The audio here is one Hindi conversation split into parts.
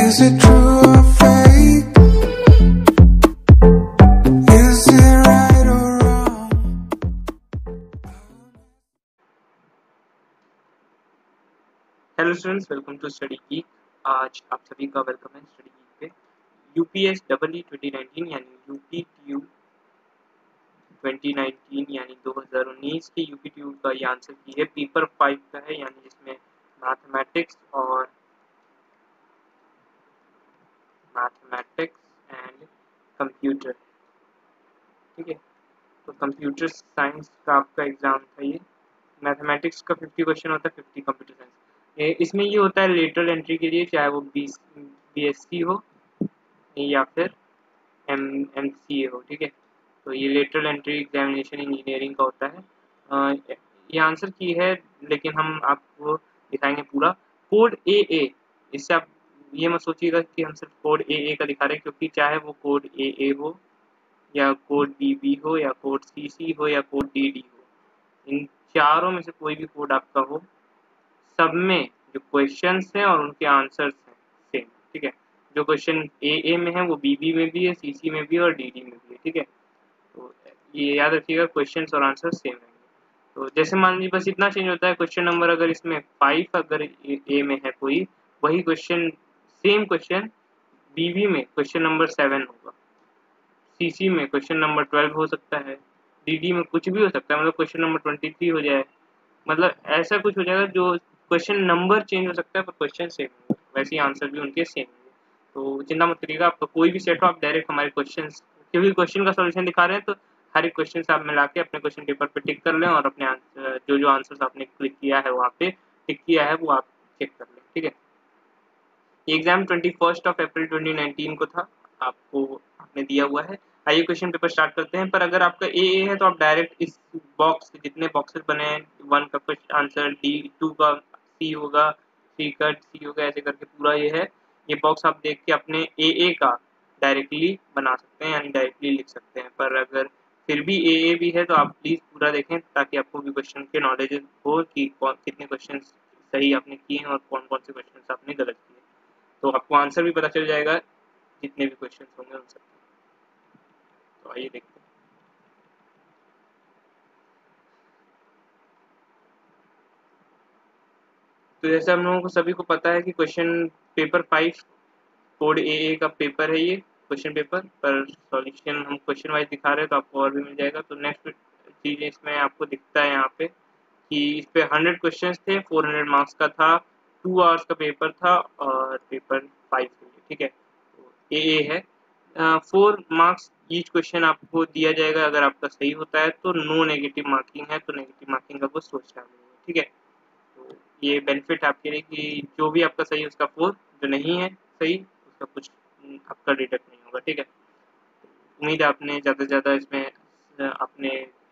Is it true? Hello students welcome to study geek आज आप सभी का वेलकम है स्टडी गीक पे। यूपीएस डबल ई ट्वेंटी यानी यूपी ट्यू ट्वेंटी नाइनटीन यानी 2019 के यूपी ट्यू का ये आंसर की है। पेपर फाइव का है यानी जिसमें मैथमेटिक्स और मैथमेटिक्स एंड कंप्यूटर ठीक है? तो कंप्यूटर साइंस का आपका एग्ज़ाम था ये। मैथमेटिक्स का 50 क्वेश्चन होता है 50 कंप्यूटर साइंस इसमें ये होता है लेटरल एंट्री के लिए, चाहे वो बी बी हो, या फिर एम एम सी ए हो, ठीक है? तो ये लेटरल एंट्री एग्जामिनेशन इंजीनियरिंग का होता है। ये आंसर की है, लेकिन हम आपको दिखाएँगे पूरा। कोड ए ए इससे आप ये मत सोचिएगा कि हम सिर्फ़ कोड ए ए का दिखा रहे हैं, क्योंकि चाहे वो कोड ए ए हो, या कोड बी बी हो, या कोड सी सी हो, या कोड डी डी हो, इन चारों में से कोई भी कोड आपका हो, सब में जो क्वेश्चन हैं और उनके आंसर्स हैं सेम ठीक है? जो क्वेश्चन ए ए में है, वो बी बी में भी है सी सी में भी है, और डी डी में भी है, ठीक है? तो ये याद रखिएगा क्वेश्चन और आंसर सेम है तो जैसे मान लीजिए, बस इतना चेंज होता है क्वेश्चन नंबर अगर इसमें फाइव अगर ए में है कोई, वही question same question B B में क्वेश्चन नंबर सेवन होगा. सी सी में क्वेश्चन नंबर ट्वेल्व हो सकता है. डी डी में कुछ भी हो सकता है. मतलब क्वेश्चन नंबर ट्वेंटी थ्री हो जाए. मतलब ऐसा कुछ हो जाएगा जो क्वेश्चन नंबर चेंज हो सकता है, पर क्वेश्चन सेम वैसे ही आंसर भी उनके सेम तो चिंता मत करिएगा, आपका कोई भी सेट हो, आप डायरेक्ट हमारे क्वेश्चन क्योंकि क्वेश्चन का सोल्यूशन दिखा रहे हैं तो हर एक क्वेश्चन आप मिला के अपने क्वेश्चन पेपर पे टिक कर लें और अपने जो जो आंसर आपने क्लिक किया है, वहाँ पे टिक किया है, वो आप चेक कर लें. ठीक है? ये exam twenty first of April twenty nineteen को था, आपको आपने दिया हुआ है। आइए क्वेश्चन पेपर स्टार्ट करते हैं, पर अगर आपका ए ए है तो आप डायरेक्ट इस बॉक्स जितने बॉक्सेस बने हैं वन का क्वेश्चन आंसर डी टू का सी होगा थ्री का सी होगा, ऐसे करके पूरा ये है। ये बॉक्स आप देख के अपने ए ए का डायरेक्टली बना सकते हैं, यानी डायरेक्टली लिख सकते हैं। पर अगर फिर भी ए ए भी है तो आप प्लीज़ पूरा देखें, ताकि आपको भी क्वेश्चन के नॉलेज हो कि कौन, कितने क्वेश्चन सही आपने किए हैं और कौन कौन से क्वेश्चन आपने गलत किए तो आपको आंसर भी पता चल जाएगा, जितने भी क्वेश्चन होंगे उन सब तो आइए देखते हैं। तो जैसे हम लोगों को सभी को पता है कि question paper five code A A का पेपर है ये क्वेश्चन पेपर पर सॉल्यूशन हम क्वेश्चन वाइज दिखा रहे हैं तो आपको और भी मिल जाएगा। तो नेक्स्ट चीज़ इसमें आपको दिखता है यहाँ पे कि इस पे हंड्रेड क्वेश्चन थे फोर हंड्रेड मार्क्स का था टू आवर्स का पेपर था और पेपर फाइव के लिए ठीक है? तो ए ए है। फोर मार्क्स ईच क्वेश्चन आपको दिया जाएगा। अगर आपका सही होता है तो नो नेगेटिव मार्किंग है तो नेगेटिव मार्किंग का वो सोच डालेंगे ठीक है? तो ये बेनिफिट आपके लिए कि जो भी आपका सही है, उसका फोर जो नहीं है सही, उसका कुछ आपका डिडक्ट नहीं होगा, ठीक है? उम्मीद है आपने ज़्यादा से ज़्यादा इसमें आपने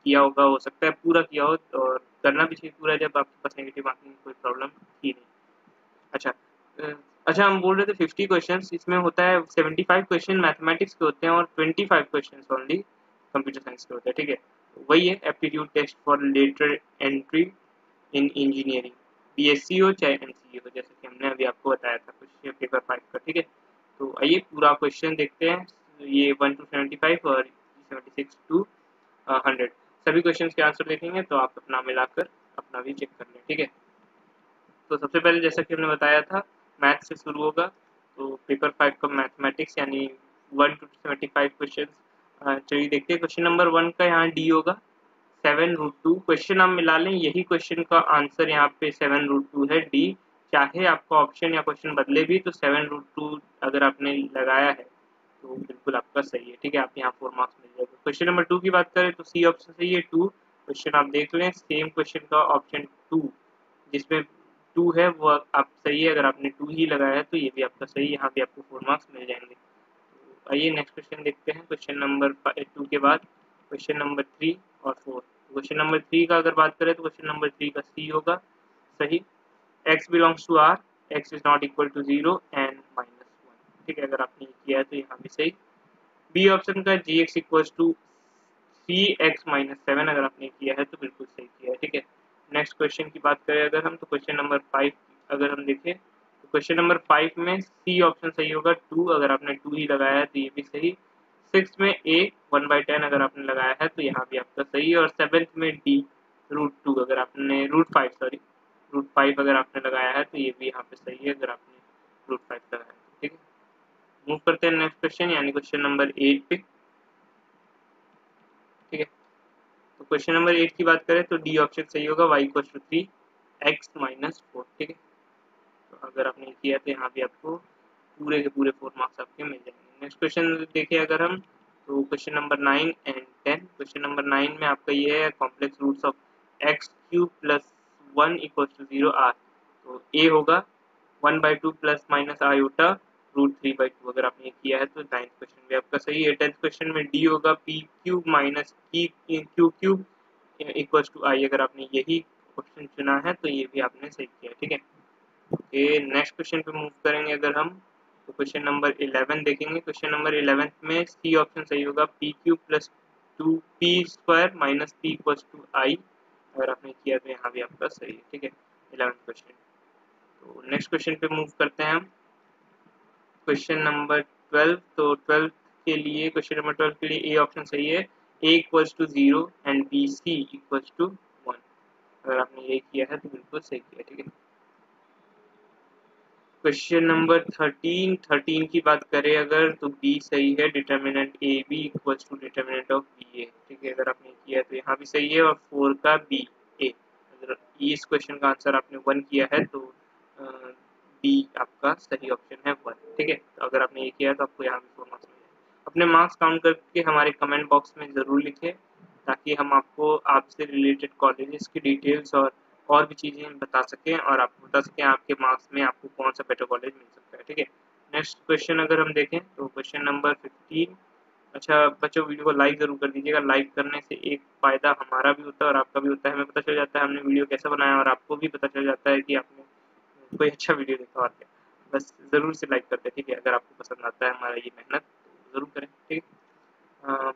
किया होगा, हो सकता है पूरा किया हो और करना भी चाहिए पूरा, जब आपके पास नेगेटिव मार्किंग कोई प्रॉब्लम थी नहीं। अच्छा अच्छा हम बोल रहे थे फिफ्टी क्वेश्चन इसमें होता है सेवेंटी फाइव क्वेश्चन मैथमेटिक्स के होते हैं और twenty five question only computer science के होते हैं, ठीक है? वही है aptitude test for lateral entry in engineering B S C हो चाहे एम सी हो, जैसे कि हमने अभी आपको बताया था कुछ पेपर फाइव का, ठीक है? तो आइए पूरा क्वेश्चन देखते हैं, ये वन टू सेवेंटी फाइव और सेवेंटी सिक्स टू हंड्रेड सभी क्वेश्चन के आंसर देखेंगे तो आप अपना मिलाकर अपना भी चेक कर लें, ठीक है? तो सबसे पहले जैसा कि हमने बताया था मैथ से शुरू होगा तो पेपर फाइव का मैथमेटिक्स यानी one to seventy five question चलिए देखते हैं। क्वेश्चन नंबर वन का यहाँ डी होगा। सेवन रूट टू क्वेश्चन आप मिला लें, यही क्वेश्चन का आंसर यहाँ पे सेवन रूट टू है डी चाहे आपका ऑप्शन या क्वेश्चन बदले भी तो सेवन रूट टू अगर आपने लगाया है तो बिल्कुल आपका सही है। ठीक है, आप यहाँ फोर मार्क्स मिल जाएगा। क्वेश्चन नंबर टू की बात करें तो सी ऑप्शन सही है टू क्वेश्चन आप देख लें सेम क्वेश्चन का ऑप्शन टू जिसमें टू है, वो आप सही है, अगर आपने टू ही लगाया है तो ये भी आपका सही यहाँ भी आपको फोर मार्क्स मिल जाएँगे। तो आइए नेक्स्ट क्वेश्चन देखते हैं क्वेश्चन नंबर टू के बाद क्वेश्चन नंबर थ्री और फोर क्वेश्चन नंबर थ्री का अगर बात करें तो क्वेश्चन नंबर थ्री का सी होगा, सही। X belongs to R X is not equal to zero and minus one ठीक है, अगर आपने किया है तो यहाँ भी सही। बी ऑप्शन का G X equal to C X minus seven अगर आपने किया है तो बिल्कुल सही किया है। ठीक है। नेक्स्ट क्वेश्चन की बात करें, अगर हम तो क्वेश्चन नंबर फाइव अगर हम देखें तो क्वेश्चन नंबर फाइव में सी ऑप्शन सही होगा टू अगर आपने टू ही लगाया है तो ये भी सही। सिक्स में ए वन बाई टेन अगर आपने लगाया है तो यहाँ भी आपका सही। और सेवेंथ में डी रूट टू अगर आपने root five sorry root five अगर आपने लगाया है तो ये भी यहाँ पे सही है, अगर आपने रूट फाइव लगाया है, ठीक है। मूव करते हैं नेक्स्ट क्वेश्चन यानी क्वेश्चन नंबर एट पे ठीक है तो क्वेश्चन नंबर एट की बात करें तो डी ऑप्शन सही होगा, Y two three, X minus four, ठीक है? तो अगर आपने किया तो यहाँ भी आपको पूरे के पूरे फोर मार्क्स आपके मिल जाएँगे। नेक्स्ट क्वेश्चन देखिए अगर हम तो question number nine and ten question number nine में आपका ये है complex roots of X cube plus one equal to zero are तो ए होगा one by two plus minus iota root three by two अगर आपने किया है तो नाइन्थ क्वेश्चन भी आपका सही है। टेंथ क्वेश्चन में डी होगा पी क्यूब माइनस की Q cube equal to I अगर आपने यही क्वेश्चन चुना है तो ये भी आपने सही किया, ठीक है? ओके नेक्स्ट क्वेश्चन पे मूव करेंगे अगर हम तो क्वेश्चन नंबर इलेवन देखेंगे। क्वेश्चन नंबर इलेवन में सी ऑप्शन सही होगा P cube plus two P square minus P equal to I अगर आपने किया तो यहाँ भी आपका सही है, ठीक है? इलेवन क्वेश्चन तो नेक्स्ट क्वेश्चन पे मूव करते हैं हम। क्वेश्चन नंबर ट्वेल्व तो ट्वेल्व के लिए क्वेश्चन नंबर ट्वेल्व के लिए ए ऑप्शन सही है. A equals to zero and B C equals to one अगर आपने ये किया है तो बिल्कुल सही किया, ठीक है? क्वेश्चन नंबर थर्टीन थर्टीन की बात करें अगर तो बी सही है. Determinant A B equals to determinant of B A ठीक है? अगर आपने किया तो यहाँ भी सही है और फोर का बी ए अगर इस क्वेश्चन का आंसर आपने वन किया है तो बी आपका सही ऑप्शन है वन ठीक है? तो अगर आपने ये किया तो आपको यहाँ भी फोर मार्क्स मिल अपने मार्क्स काउंट करके हमारे कमेंट बॉक्स में ज़रूर लिखें, ताकि हम आपको आपसे रिलेटेड कॉलेजेस की डिटेल्स और और भी चीज़ें बता सकें और आपको बता सकें आपके मार्क्स में आपको कौन सा बेटर कॉलेज मिल सकता है, ठीक है? नेक्स्ट क्वेश्चन अगर हम देखें तो क्वेश्चन नंबर फिफ्टीन अच्छा बच्चों वीडियो को लाइक ज़रूर कर दीजिएगा। लाइक करने से एक फ़ायदा हमारा भी होता है और आपका भी होता है। हमें पता चल जाता है हमने वीडियो कैसा बनाया और आपको भी पता चल जाता है कि आपने कोई अच्छा वीडियो देखा और क्या बस ज़रूर से लाइक करते हैं ठीक है? अगर आपको पसंद आता है हमारा ये मेहनत तो ज़रूर करें, ठीक है?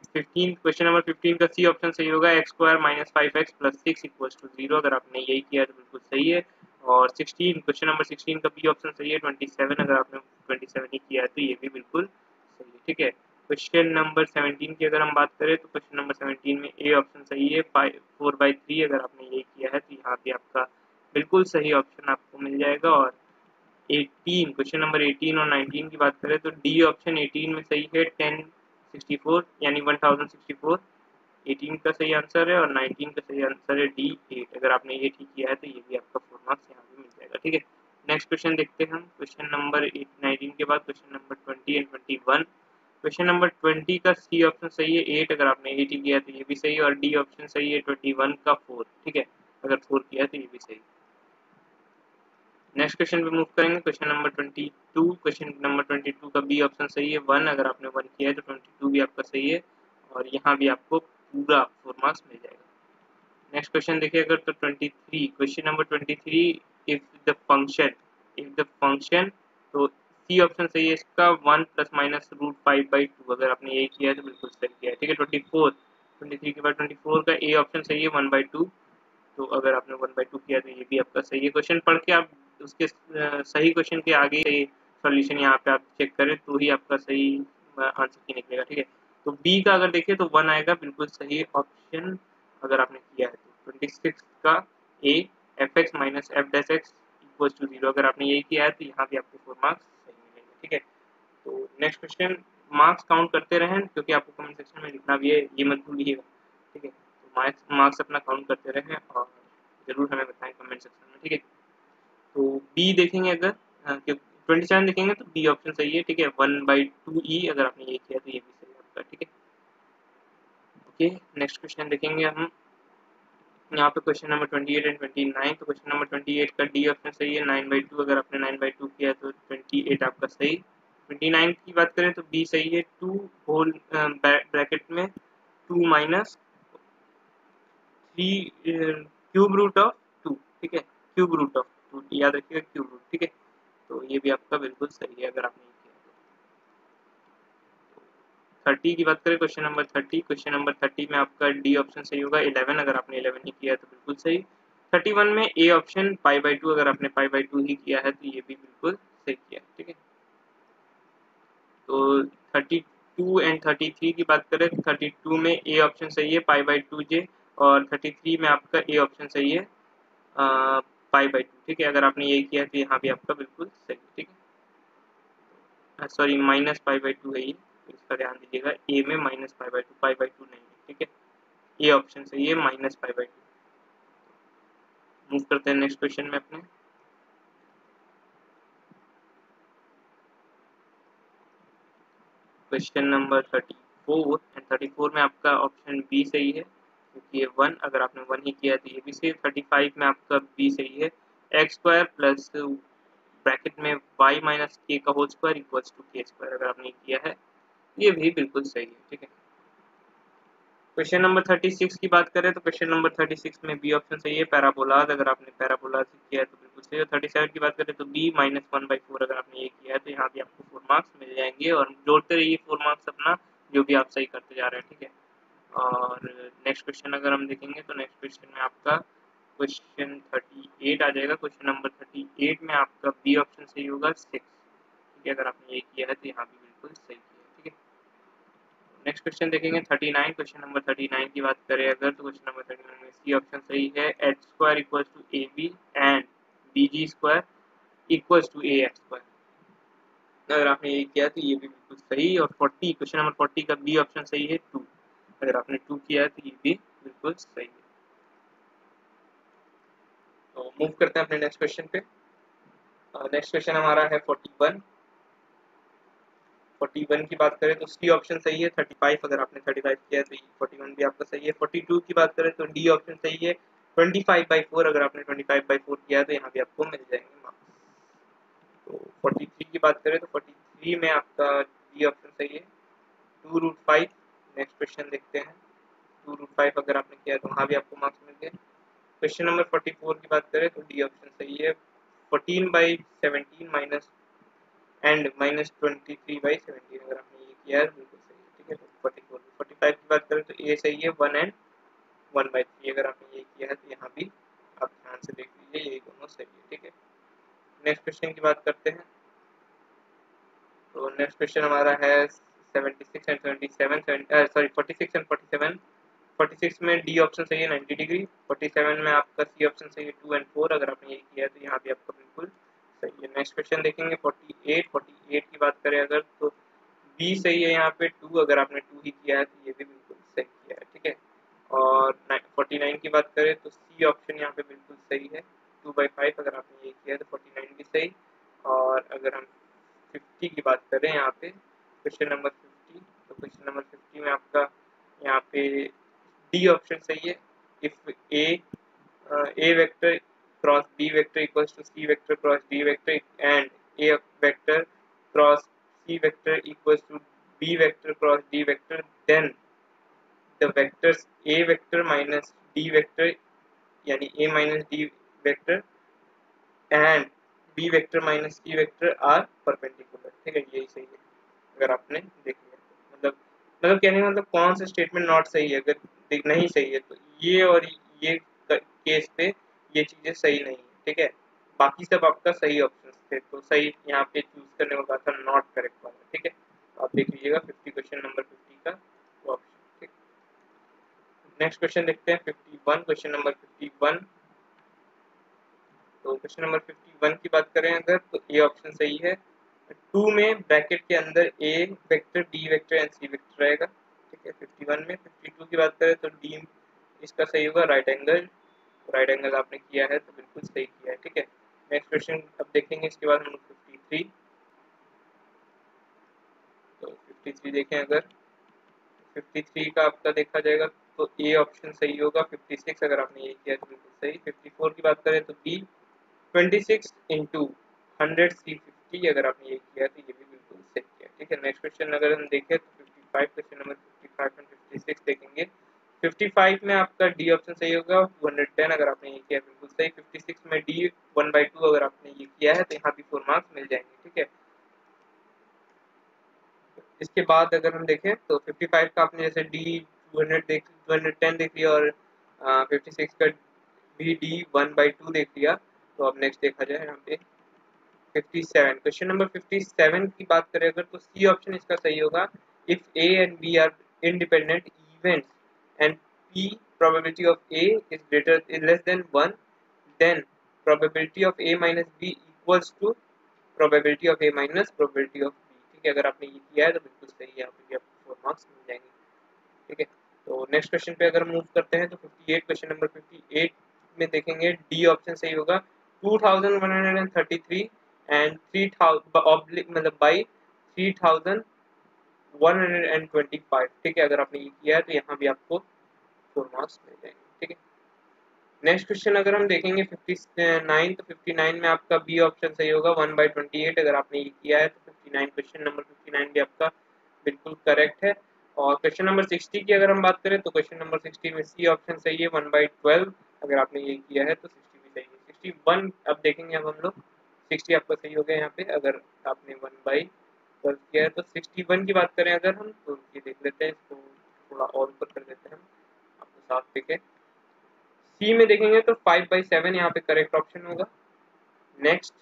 फिफ्टीन क्वेश्चन नंबर फिफ्टीन का सी ऑप्शन सही होगा X square minus five X plus six equals to zero अगर आपने यही किया तो बिल्कुल सही है। और सिक्सटीन क्वेश्चन नंबर सिक्सटीन का बी ऑप्शन सही है ट्वेंटी सेवन अगर आपने ट्वेंटी सेवन ही किया है तो ये भी बिल्कुल सही है, ठीक है? क्वेश्चन नंबर सेवनटीन की अगर हम बात करें तो क्वेश्चन नंबर सेवनटीन में ए ऑप्शन सही है फाइव फोर बाई थ्री अगर आपने ये किया है तो यहाँ पे आपका बिल्कुल सही ऑप्शन आपको मिल जाएगा और 18 क्वेश्चन नंबर 18 और 19 की बात करें तो डी ऑप्शन 18 में सही है 10 64 यानी 1064 18 का सही आंसर है और 19 का सही आंसर है डी एट अगर आपने ये ठीक किया है तो ये भी आपका फोर मार्क्स यहाँ पे मिल जाएगा, ठीक है? नेक्स्ट क्वेश्चन देखते हैं हम. क्वेश्चन नंबर 19 के बाद question number 20 and 21 question number 20 का सी ऑप्शन सही है एट अगर आपने एट ही किया तो ये भी सही है और डी ऑप्शन सही है 21 का फोर ठीक है? अगर फोर किया तो ये भी सही नेक्स्ट क्वेश्चन पे मूव करेंगे। Question number twenty two question number twenty two का बी ऑप्शन सही है। वन अगर आपने वन किया है तो ट्वेंटी टू भी आपका सही है और यहाँ भी आपको पूरा फोर मार्क्स मिल जाएगा। नेक्स्ट क्वेश्चन देखिए अगर तो twenty three question number twenty three if the function if the function तो सी ऑप्शन सही है इसका। One plus minus root five by two अगर आपने ये किया है तो बिल्कुल सही किया है। ठीक है ट्वेंटी फोर ट्वेंटी थ्री के बाद ट्वेंटी फोर का ए ऑप्शन सही है वन बाई टू तो अगर आपने वन बाई टू किया तो ये भी आपका सही है। क्वेश्चन पढ़ के आप उसके सही क्वेश्चन के आगे सॉल्यूशन यहाँ पे आप चेक करें तो ही आपका सही आंसर की निकलेगा, ठीक है? तो बी का अगर देखें तो वन आएगा, बिल्कुल सही ऑप्शन अगर आपने किया है तो ट्वेंटी सिक्स का A F X minus F dash X equal to zero अगर आपने यही किया है तो यहाँ भी आपको फोर मार्क्स सही मिलेंगे, ठीक है? तो नेक्स्ट क्वेश्चन मार्क्स काउंट करते रहें, क्योंकि आपको कमेंट सेक्शन में लिखना भी है, ये मत भूलिएगा, ठीक है? तो मार्क्स मार्क्स अपना काउंट करते रहें और ज़रूर हमें बताएँ कमेंट सेक्शन में, ठीक है? तो बी देखेंगे अगर ट्वेंटी सेवन देखेंगे तो बी ऑप्शन सही है, ठीक है? वन बाई टू ई अगर आपने ये किया तो ये भी सही आपका ठीक है? ओके नेक्स्ट क्वेश्चन देखेंगे हम। यहाँ पे question number twenty eight and twenty nine तो क्वेश्चन नंबर ट्वेंटी एट का डी ऑप्शन सही है नाइन बाई टू अगर आपने नाइन बाई टू किया तो ट्वेंटी एट आपका सही। ट्वेंटी नाइन की बात करें तो बी सही है टू होल ब्रैकेट में two minus three cube root of two ठीक है? क्यूब रूट ऑफ़ टू याद रखिएगा क्यूब रूट ठीक है? तो ये भी आपका बिल्कुल सही है, अगर आपने तो। थर्टी की बात करें, question number thirty. Question number thirty में आपका डी ऑप्शन सही होगा, इलेवन अगर आपने इलेवन ही किया तो बिल्कुल सही। थर्टी वन में A option, pi by two अगर आपने पाई बाई टू ही किया है तो ये भी बिल्कुल सही किया, ठीक है? तो thirty two and thirty three की बात करें, थर्टी टू में ए ऑप्शन सही है, पाई बाई टू जे, और थर्टी थ्री में आपका ए ऑप्शन सही है। पाई बाई टू, ठीक है? अगर आपने ये किया तो यहाँ भी आपका बिल्कुल सही, ठीक है? Sorry minus pi by two है ये, इसका ध्यान दीजिएगा। ए में minus pi by two, pi by two नहीं है, ठीक है? ए ऑप्शन सही है minus pi by two. Move करते हैं नेक्स्ट क्वेश्चन में अपने। Question number thirty four and thirty four में आपका ऑप्शन बी सही है। क्योंकि ये वन, अगर आपने वन ही किया तो ये भी सही थर्टी फाइव में आपका बी सही है। एक्स स्क्वायर प्लस ब्रैकेट में वाई माइनस के का whole square equals to K square अगर आपने किया है, ये भी बिल्कुल सही है, ठीक है। क्वेश्चन नंबर थर्टी सिक्स की बात करें तो क्वेश्चन नंबर थर्टी सिक्स में बी ऑप्शन सही है पैराबोलाद अगर आपने पैराबोलाद किया है तो बिल्कुल सही है। थर्टी सेवन की बात करें तो B minus one by four अगर आपने ये किया है तो यहाँ भी आपको फोर मार्क्स मिल जाएँगे। और जोड़ते रहिए फोर मार्क्स अपना, जो भी आप सही करते जा रहे हैं, ठीक है। और नेक्स्ट क्वेश्चन अगर हम देखेंगे तो नेक्स्ट क्वेश्चन में आपका क्वेश्चन थर्टी एट आ जाएगा। क्वेश्चन नंबर थर्टी एट में आपका बी ऑप्शन सही होगा सिक्स ठीक है, अगर आपने ये किया है तो यहाँ भी बिल्कुल सही किया ठीक है? नेक्स्ट क्वेश्चन देखेंगे thirty nine question number thirty nine की बात करें अगर तो क्वेश्चन नंबर थर्टी नाइन में सी ऑप्शन सही है। H square equals to A B and B G square equals to A X square अगर आपने ये किया तो ये भी बिल्कुल सही। और फोर्टी क्वेश्चन नंबर फोर्टी का बी ऑप्शन सही है टू अगर आपने टू किया है तो ये भी बिल्कुल सही है। तो मूव करते हैं अपने नेक्स्ट क्वेश्चन पे। नेक्स्ट क्वेश्चन हमारा है फोर्टी वन फोर्टी वन की बात करें तो सी ऑप्शन सही है थर्टी फाइव अगर आपने थर्टी फाइव किया है तो फोर्टी वन भी आपका सही है। फोर्टी टू की बात करें तो डी ऑप्शन सही है ट्वेंटी फाइव बाई फोर अगर आपने ट्वेंटी फाइव बाई फोर किया है तो यहाँ भी आपको मिल जाएँगे मार्क्स तो फोर्टी थ्री की बात करें तो फोर्टी थ्री में आपका डी ऑप्शन सही है two root five next question देखते हैं। टू रूट फाइव अगर आपने किया तो वहाँ भी आपको मार्क्स मिल गए क्वेश्चन नंबर फोर्टी फोर की बात करें तो डी ऑप्शन सही है। Fourteen by seventeen minus and minus twenty three by seventeen अगर आपने ये किया है, बिल्कुल सही है, ठीक है? फोर्टी फोर फोर्टी फाइव की बात करें तो ए सही है one and one by three अगर आपने ये किया है तो यहाँ भी आप ध्यान से देख लीजिए, ये दोनों सही है, ठीक है? नेक्स्ट क्वेश्चन की बात करते हैं। तो नेक्स्ट क्वेश्चन हमारा है 76 एंड 77 सॉरी 46 एंड 47 46 में डी ऑप्शन सही है 90 डिग्री 47 में आपका सी ऑप्शन सही है 2 एंड 4 अगर आपने ये किया तो यहाँ भी आपका बिल्कुल सही है। नेक्स्ट क्वेश्चन देखेंगे 48 48 की बात करें अगर तो बी सही है यहाँ पे 2 अगर आपने 2 ही किया है तो ये भी बिल्कुल सही किया है, ठीक है? और 49 की बात करें तो सी ऑप्शन यहाँ पे बिल्कुल सही है 2 बाई फाइव अगर आपने ये किया तो 49 भी सही। और अगर हम 50 की बात करें यहाँ पे क्वेश्चन नंबर 50 तो क्वेश्चन नंबर 50 में आपका यहाँ पे डी ऑप्शन सही है. If A A vector cross B vector equals to C vector cross D vector and A vector cross C vector equals to B vector cross D vector then the vectors A vector minus D vector यानी A minus D vector and B vector minus C vector are perpendicular ठीक है? यही सही है। अगर आपने देख लिया। मतलब मतलब कहने का मतलब कौन सा स्टेटमेंट नॉट सही है? अगर नहीं सही है तो ये और ये केस पे ये चीज़ें सही नहीं है, ठीक है? बाकी सब आपका सही ऑप्शन थे तो सही यहाँ पे चूज़ करने को कहा था नॉट करेक्ट वाला, ठीक है? तो आप देख लीजिएगा फिफ्टी क्वेश्चन नंबर फिफ्टी का ऑप्शन ठीक नेक्स्ट क्वेश्चन देखते हैं fifty one question number fifty one तो क्वेश्चन नंबर फिफ्टी वन की बात करें अगर तो ये ऑप्शन सही है। टू में ब्रैकेट के अंदर A vector D vector and C vector रहेगा, ठीक है? फिफ्टी वन में फिफ्टी टू की बात करें तो डी इसका सही होगा राइट एंगल राइट एंगल आपने किया है तो बिल्कुल सही किया है, ठीक है? नेक्स्ट क्वेश्चन अब देखेंगे इसके बाद हम फिफ्टी थ्री तो फिफ्टी थ्री देखें अगर फिफ्टी थ्री का आपका देखा जाएगा तो ए ऑप्शन सही होगा फिफ्टी सिक्स अगर आपने ये किया तो बिल्कुल सही। फिफ्टी फोर की बात करें तो B twenty six into hundred C fifty अगर आपने ये किया तो ये भी बिल्कुल सही किया ठीक है? नेक्स्ट क्वेश्चन अगर हम देखें तो fifty five question number fifty five and fifty six देखेंगे। 55 में आपका डी ऑप्शन सही होगा 210 अगर आपने ये किया बिल्कुल सही। 56 में डी वन बाई टू अगर आपने ये किया है तो यहाँ भी फोर मार्क्स मिल जाएँगे ठीक है? इसके बाद अगर हम देखें तो 55 का आपने जैसे डी 200 देख 210 देख लिया और आ, 56 का भी डी वन बाई टू देख लिया तो अब नेक्स्ट देखा जाए यहाँ पे। 57 क्वेश्चन नंबर 57 की बात करें अगर तो सी ऑप्शन इसका सही होगा। If A and B are independent events and p probability of a is greater, is less than 1 then probability of a minus b equals to probability of a minus probability of b. ठीक है, अगर आपने ये किया है तो बिल्कुल सही है, आपको फोर मार्क्स मिल जाएँगे। ठीक है तो नेक्स्ट क्वेश्चन पे अगर मूव करते हैं तो 58 क्वेश्चन नंबर 58 में देखेंगे डी ऑप्शन सही होगा। 2133 एंड 3000 मतलब बाई 3000 125 ठीक है? अगर आपने ये किया है तो यहाँ भी आपको फोर मार्क्स मिल जाएँगे, ठीक है? नेक्स्ट क्वेश्चन अगर हम देखेंगे 59 तो 59 में आपका बी ऑप्शन सही होगा 1 बाई ट्वेंटी अगर आपने ये किया है तो 59 क्वेश्चन नंबर 59 भी आपका बिल्कुल करेक्ट है। और क्वेश्चन नंबर 60 की अगर हम बात करें तो क्वेश्चन नंबर 60 में सी ऑप्शन सही है 1 बाई ट्वेल्व अगर आपने ये किया है तो 60 भी सही है। 61 अब देखेंगे अब हम लोग 60 आपका सही हो गया यहाँ पे। अगर आपने वन बाई ट्वेल्व किया है तो 61 की बात करें अगर हम तो ये देख लेते हैं, इसको थोड़ा और ऊपर कर देते हैं हम, आपको साफ़ दिखे। सी में देखेंगे तो 5 बाई सेवन यहाँ पे करेक्ट ऑप्शन होगा। नेक्स्ट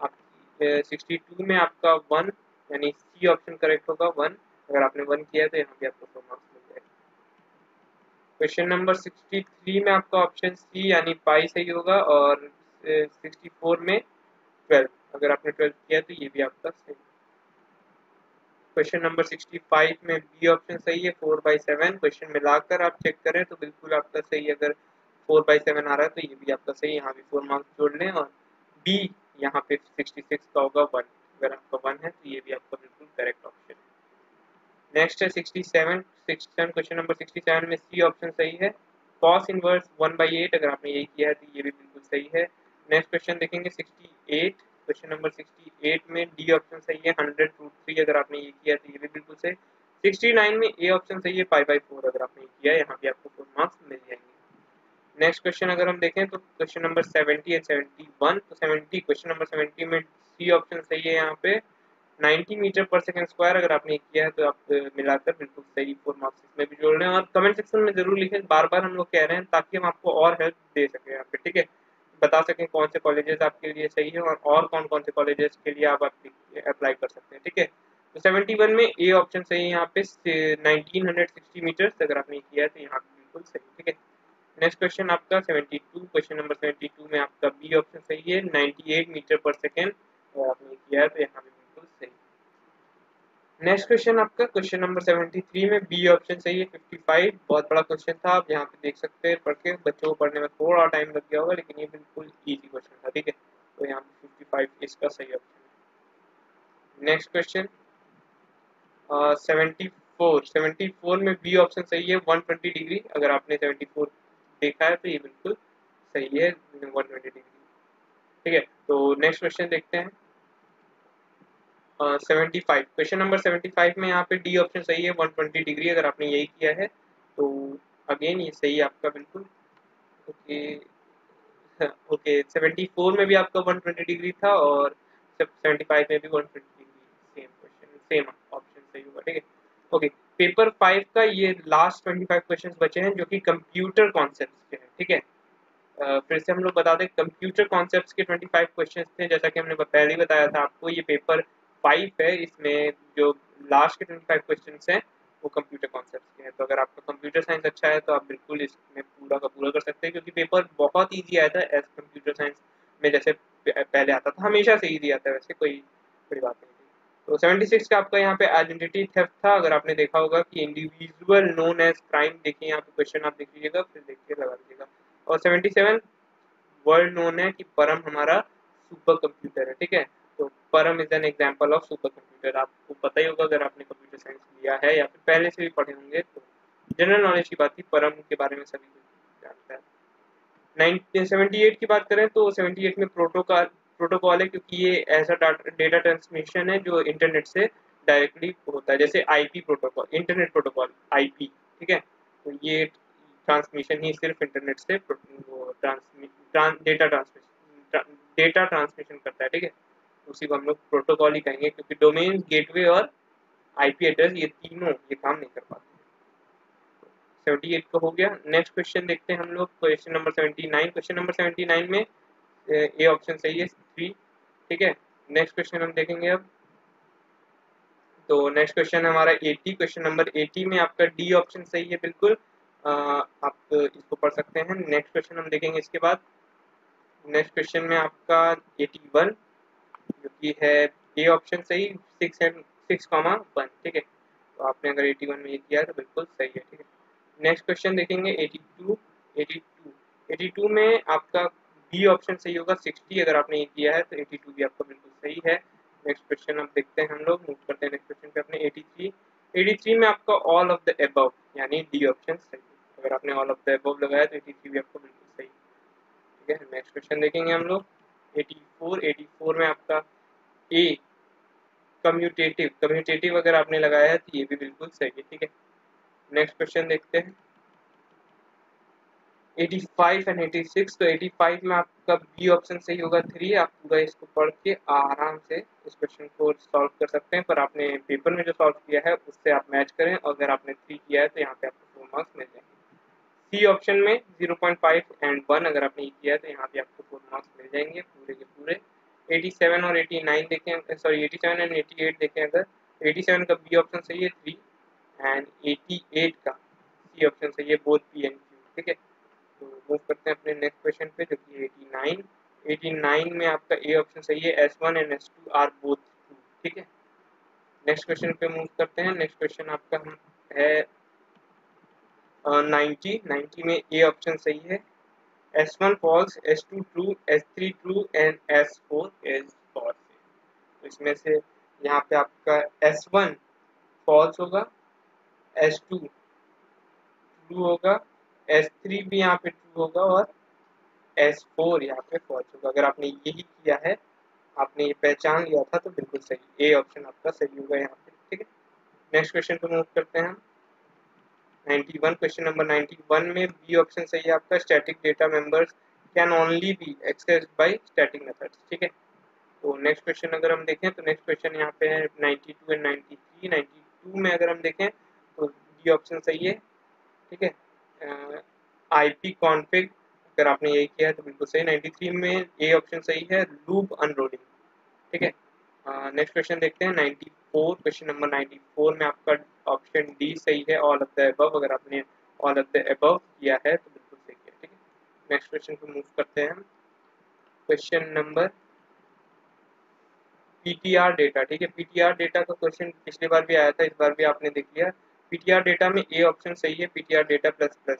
आपकी सिक्सटी टू में आपका वन यानी सी ऑप्शन करेक्ट होगा वन अगर आपने वन किया तो यहाँ पे आपको फोर मार्क्स मिल जाएगा। क्वेश्चन नंबर सिक्सटी थ्री में आपका ऑप्शन सी यानी पाई सही होगा, और सिक्सटी फोर में ट्वेल्व, अगर आपने ट्वेल्व किया तो ये भी आपका सही क्वेश्चन नंबर 65 में बी ऑप्शन सही है फोर बाई सेवन क्वेश्चन मिलाकर आप चेक करें तो बिल्कुल आपका सही अगर फोर बाई सेवन आ रहा है तो ये भी आपका सही यहाँ भी फोर मार्क्स जोड़ लें और बी यहाँ पे 66 का होगा वन अगर आपका वन है तो ये भी आपका बिल्कुल करेक्ट ऑप्शन है। नेक्स्ट है 67 67 क्वेश्चन नंबर 67 में सी ऑप्शन सही है। Cos inverse one by eight अगर आपने यही किया है तो ये भी बिल्कुल सही है। नेक्स्ट क्वेश्चन देखेंगे 68 क्वेश्चन नंबर 68 में डी ऑप्शन सही है 100 रूट थ्री अगर आपने ये किया तो ये भी बिल्कुल सही। 69 में ए ऑप्शन सही है पाई बाई फोर अगर आपने ये किया, यहाँ भी आपको फोर मार्क्स मिल जाएँगे। नेक्स्ट क्वेश्चन अगर हम देखें तो क्वेश्चन नंबर 70 एंड 71 तो 70 क्वेश्चन नंबर 70 में सी ऑप्शन सही है यहाँ पे। 90 मीटर पर सेकंड स्क्वायर अगर आपने किया है तो आप मिलाकर बिल्कुल सही फोर मार्क्स इसमें भी जोड़ रहे हैं और कमेंट सेक्शन में ज़रूर लिखें, बार बार हम लोग कह रहे हैं ताकि हम आपको और हेल्प दे सकें यहाँ पे, ठीक है? बता सकें कौन से कॉलेजेस आपके लिए सही है और और कौन कौन से कॉलेजेस के लिए आप अप्लाई कर सकते हैं, ठीक है? तो 71 में ए ऑप्शन सही है यहाँ पे 1960 मीटर्स अगर आपने किया तो यहाँ पे बिल्कुल सही, ठीक है? नेक्स्ट क्वेश्चन आपका 72 क्वेश्चन नंबर 72 में आपका बी ऑप्शन सही है 98 मीटर पर सेकेंड अगर आपने किया तो यहाँ पे नेक्स्ट क्वेश्चन आपका क्वेश्चन नंबर 73 में बी ऑप्शन सही है 55 बहुत बड़ा क्वेश्चन था, आप यहाँ पे देख सकते हैं, पढ़ के बच्चों को पढ़ने में थोड़ा टाइम लग गया होगा, लेकिन ये बिल्कुल इजी क्वेश्चन था, ठीक है? तो यहाँ पे 55 इसका सही ऑप्शन है। Next question seventy four seventy four में बी ऑप्शन सही है 120 डिग्री अगर आपने 74 देखा है तो ये बिल्कुल सही है 120 डिग्री ठीक है तो नेक्स्ट क्वेश्चन देखते हैं। Seventy five question number seventy five में यहाँ पे डी ऑप्शन सही है वन ट्वेंटी डिग्री अगर आपने यही किया है तो अगेन ये सही है आपका बिल्कुल। ओके। ओके सेवेंटी फोर में भी आपका वन ट्वेंटी डिग्री था और सेवेंटी फाइव में भी one twenty degree same question same option सही होगा ठीक है? ओके पेपर फाइव का ये लास्ट ट्वेंटी फाइव क्वेश्चन बचे हैं जो कि कंप्यूटर कॉन्सेप्ट के हैं ठीक है? uh, फिर से हम लोग बता दें कंप्यूटर कॉन्सेप्ट के 25 क्वेश्चंस थे जैसा कि हमने पहले ही बताया था आपको ये पेपर फाइव है, इसमें जो लास्ट के ट्वेंटी फाइव क्वेश्चन हैं, वो कंप्यूटर कॉन्सेप्ट के हैं। तो अगर आपका कंप्यूटर साइंस अच्छा है तो आप बिल्कुल इसमें पूरा का पूरा कर सकते हैं, क्योंकि पेपर बहुत ईजी आया था एज कंप्यूटर साइंस में, जैसे पहले आता था, हमेशा से ईजी आता है, वैसे कोई कोई बात नहीं। तो 76 का आपका यहाँ पे आइडेंटिटी थेफ्ट था, अगर आपने देखा होगा कि इंडिविजुअल नोन एज क्राइम देखिए यहाँ पे क्वेश्चन आप देख लीजिएगा, फिर देख के लगा लीजिएगा। और 77 वर्ल्ड नोन है कि परम हमारा सुपर कंप्यूटर है, ठीक है? तो Param is an example of super computer आपको पता ही होगा, अगर आपने कंप्यूटर साइंस लिया है या फिर पहले से भी पढ़े होंगे तो जनरल नॉलेज की बात थी, परम के बारे में सभी जानता है। नाइनटीन सेवेंटी एट की बात करें तो सेवेंटी एट में प्रोटोकॉल प्रोटोकॉल है, क्योंकि ये ऐसा डेटा ट्रांसमिशन है जो इंटरनेट से डायरेक्टली होता है, जैसे IP protocol internet protocol IP ठीक है? तो ये ट्रांसमिशन ही सिर्फ़ इंटरनेट से डेटा ट्रांसमिशन डेटा ट्रांसमिशन करता है, ठीक है? उसी को हम लोग प्रोटोकॉल ही कहेंगे क्योंकि डोमेन गेटवे और आईपी एड्रेस ये तीनों ये काम नहीं कर पाते। सेवेंटी एट का हो गया। नेक्स्ट क्वेश्चन देखते हैं हम लोग। Question number seventy nine question number seventy nine में ए ऑप्शन सही है थ्री ठीक है? नेक्स्ट क्वेश्चन हम देखेंगे अब। तो नेक्स्ट क्वेश्चन हमारा एटी क्वेश्चन नंबर एटी में आपका डी ऑप्शन सही है बिल्कुल। आ, आप इसको पढ़ सकते हैं। नेक्स्ट क्वेश्चन हम देखेंगे इसके बाद। नेक्स्ट क्वेश्चन में आपका एटी वन जो कि है ए ऑप्शन सही six and six comma one ठीक है? तो आपने अगर एटी वन में ये किया तो बिल्कुल सही है, ठीक है? नेक्स्ट क्वेश्चन देखेंगे eighty two eighty two eighty two में आपका बी ऑप्शन सही होगा सिक्सटी अगर आपने ये किया है तो एटी टू भी आपका बिल्कुल सही है। नेक्स्ट क्वेश्चन अब देखते हैं हम लोग मूव करते हैं नेक्स्ट क्वेश्चन पे अपने 83 83 में आपका ऑल ऑफ़ द एबव यानी डी ऑप्शन सही अगर आपने ऑल ऑफ़ द एबव लगाया तो 83 भी आपको बिल्कुल सही ठीक है? नेक्स्ट क्वेश्चन देखेंगे हम लोग। 84 84 में आपका ए कम्यूटेटिव कम्यूटेटिव अगर आपने लगाया तो ये भी बिल्कुल सही है, ठीक है? नेक्स्ट क्वेश्चन देखते हैं। 85 एंड 86 तो 85 में आपका बी ऑप्शन सही होगा थ्री आप पूरा इसको पढ़ के आराम से इस क्वेश्चन को सॉल्व कर सकते हैं, पर आपने पेपर में जो सॉल्व किया है, उससे आप मैच करें, और अगर आपने थ्री किया है तो यहाँ पे आपको फोर मार्क्स मिल जाएँगे। सी ऑप्शन में 0.5 एंड वन अगर आपने ये किया तो यहाँ पे आपको फोर मार्क्स मिल जाएँगे, पूरे के पूरे। 87 और 89 देखें सॉरी 87 एंड 88 देखें अगर 87 का बी ऑप्शन सही है थ्री एंड 88 का सी ऑप्शन सही है बोथ पी एंड क्यू ठीक है? तो मूव करते हैं अपने नेक्स्ट क्वेश्चन पे, जो कि 89 89 में आपका ए ऑप्शन सही है S one and S two are both ठीक है? नेक्स्ट क्वेश्चन पे मूव करते हैं नेक्स्ट क्वेश्चन आपका है नाइन्टी नाइन्टी में ए ऑप्शन सही है। S one false S two true S three true and S four is false इसमें से यहाँ पे आपका एस वन फॉल्स होगा एस टू ट्रू होगा एस थ्री भी यहाँ पे ट्रू होगा और एस फोर यहाँ पे फॉल्स होगा। अगर आपने यही किया है, आपने ये पहचान लिया था तो बिल्कुल सही। ए ऑप्शन आपका सही होगा यहाँ पे, ठीक है? नेक्स्ट क्वेश्चन पे मूव करते हैं हम। 91 क्वेश्चन नंबर 91 में बी ऑप्शन सही है आपका static data members can only be accessed by static methods ठीक है? तो नेक्स्ट क्वेश्चन अगर हम देखें तो नेक्स्ट क्वेश्चन यहाँ पे है 92 एंड 93 92 में अगर हम देखें तो बी ऑप्शन सही है, ठीक है? आईपी कॉन्फ़िग अगर आपने यही किया है तो बिल्कुल सही 93 में ए ऑप्शन सही है लूप अनरोलिंग ठीक है? नेक्स्ट क्वेश्चन देखते हैं 94 क्वेश्चन नंबर 94 में आपका ऑप्शन डी सही है ऑल ऑफ़ द अबव अगर आपने ऑल ऑफ़ द अबव किया है तो बिल्कुल सही है, ठीक है? नेक्स्ट क्वेश्चन को मूव करते हैं क्वेश्चन नंबर पीटीआर डेटा ठीक है? पीटीआर डेटा का क्वेश्चन पिछली बार भी आया था, इस बार भी आपने देख लिया। पीटीआर डेटा में ए ऑप्शन सही है पीटीआर डेटा प्लस प्लस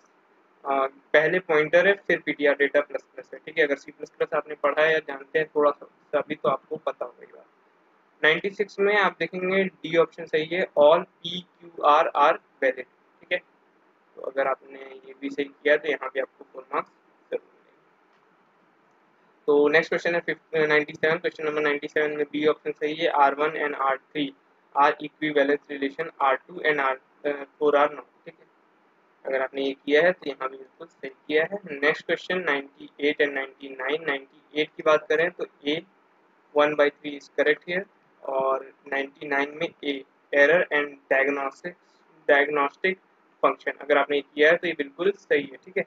पहले पॉइंटर है, फिर पीटीआर डेटा प्लस प्लस है, ठीक है? अगर सी प्लस प्लस आपने पढ़ा है या जानते हैं, थोड़ा सा अभी तो आपको पता होगा ये बात। 96 में आप देखेंगे डी ऑप्शन सही है all P Q R are valid ठीक है? तो अगर आपने ये भी सही किया तो यहाँ पे आपको फुल मार्क्स तो नेक्स्ट क्वेश्चन है ninety seven question number ninety seven में बी ऑप्शन सही है R one and R three are equivalence relation R two and R four are not ठीक है? अगर आपने ये किया है तो यहाँ भी बिल्कुल सही किया है। नेक्स्ट क्वेश्चन 98 एंड 99 98 की बात करें तो A one by three is correct here और 99 में A error and diagnostic diagnostic function अगर आपने किया है तो ये बिल्कुल सही है, ठीक है?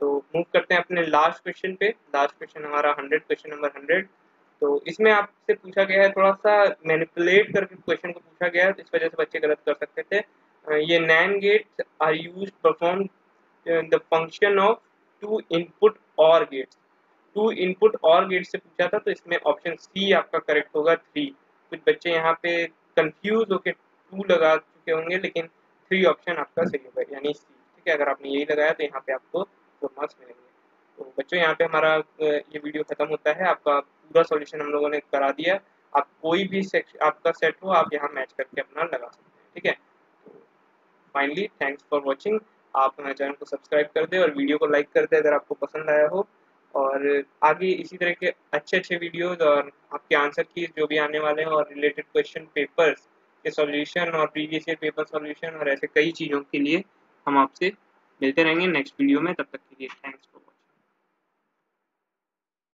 तो मूव करते हैं अपने लास्ट क्वेश्चन पे। लास्ट क्वेश्चन हमारा 100 क्वेश्चन नंबर 100 तो इसमें आपसे पूछा गया है थोड़ा सा मैनिपुलेट करके क्वेश्चन को पूछा गया है तो इस वजह से बच्चे गलत कर सकते थे। ये NAND gates are use perform the function of two input OR gates two input OR gate से पूछा था तो इसमें ऑप्शन सी आपका करेक्ट होगा थ्री कुछ बच्चे यहाँ पे कंफ्यूज होके टू लगा चुके होंगे, लेकिन थ्री ऑप्शन आपका सही होगा, यानी सी ठीक है? अगर आपने यही लगाया तो यहाँ पे आपको फोर मार्क्स मिलेंगे। तो बच्चों, यहाँ पे हमारा ये वीडियो खत्म होता है। आपका पूरा सॉल्यूशन हम लोगों ने करा दिया। आप कोई भी सेक्शन आपका सेट हो, आप यहाँ मैच करके अपना लगा सकते हैं, ठीक है? फाइनली थैंक्स फॉर वॉचिंग आप हमारे चैनल को सब्सक्राइब कर दे और वीडियो को लाइक कर दे, अगर आपको पसंद आया हो। और आगे इसी तरह के अच्छे अच्छे वीडियोज़ और आपके आंसर की जो भी आने वाले हैं और रिलेटेड क्वेश्चन पेपर्स के सॉल्यूशन और प्रीवियस ईयर पेपर सॉल्यूशन और ऐसे कई चीज़ों के लिए हम आपसे मिलते रहेंगे नेक्स्ट वीडियो में। तब तक के लिए थैंक्स